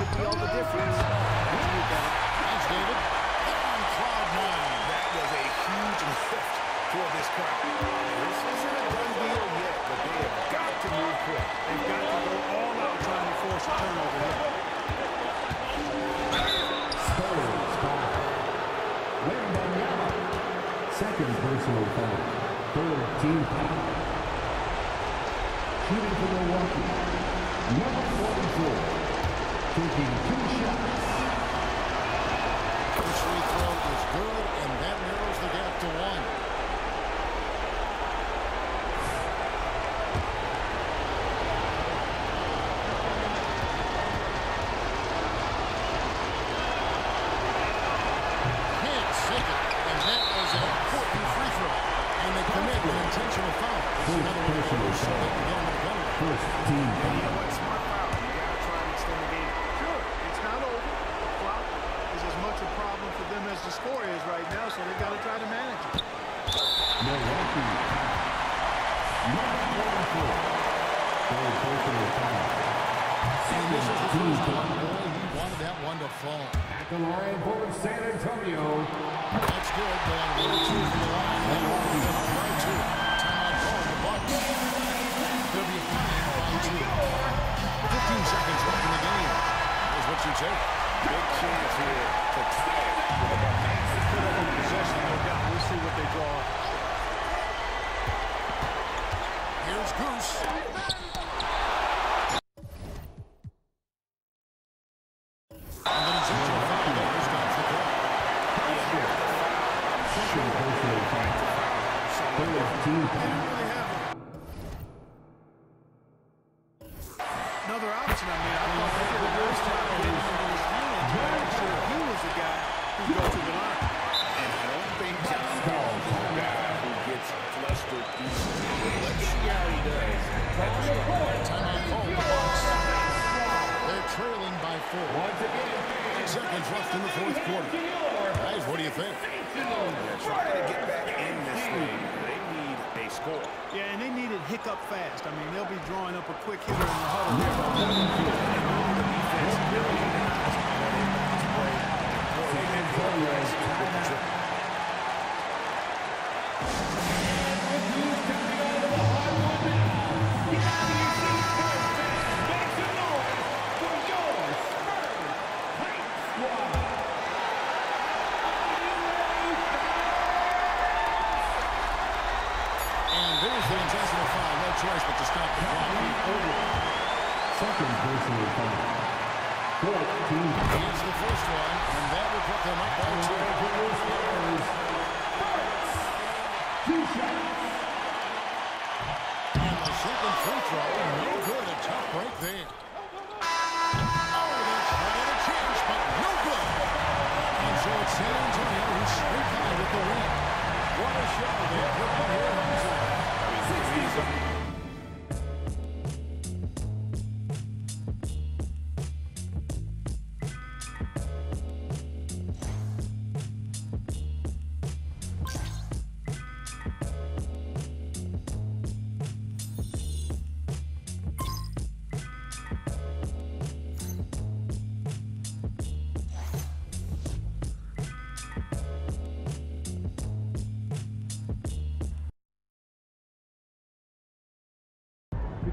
could be all the difference. Thanks, David. And cloud nine. That was a huge effect for this crowd. This isn't a done deal yet, but they have got to move quick. They've got to go all out trying to force a turnover here. Second personal foul. Third team foul. Shooting for Milwaukee. Number Taking two shots. First free throw is good, and that narrows the gap to one. Can't sink it, and that is an important score is right now, so they got to try to manage it. Milwaukee. Number 44. Third personal foul. And this is the Team first one. Boy, he wanted that one to fall. At the line for San Antonio. That's good. Going one two from the line. And Milwaukee's up by Another option, I mean, I thought job getting him in his hands, but I'm sure he was the guy who go to the line. And I don't think John a guy who gets flustered. Let's see how he does. the the. They're trailing by four. Once again, Seconds left in the fourth quarter. Guys, what do you think? They're trying to get back in this thing. They need a score. Yeah, and it hiccup fast. I mean, they'll be drawing up a quick hitter in the huddle. Choice but to stop the clock. Second. Here's the first one, and that will put them up by two. Two shots. And the second free throw, no good. A tough break there.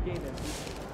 Game, MVP.